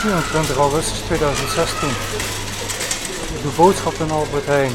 24 augustus 2016. De boodschap in Albert Heijn.